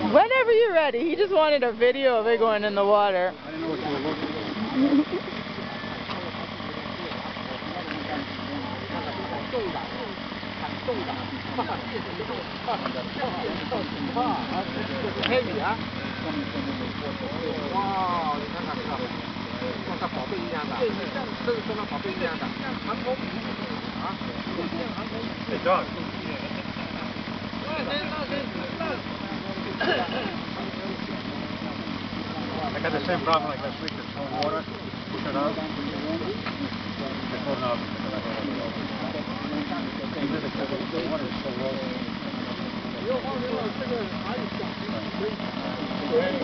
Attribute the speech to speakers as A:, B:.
A: Whenever you're ready. He just wanted a video of it going in the water.
B: I got the same problem like last week, the cold water, push it out. It's holding up. Even the water is so low.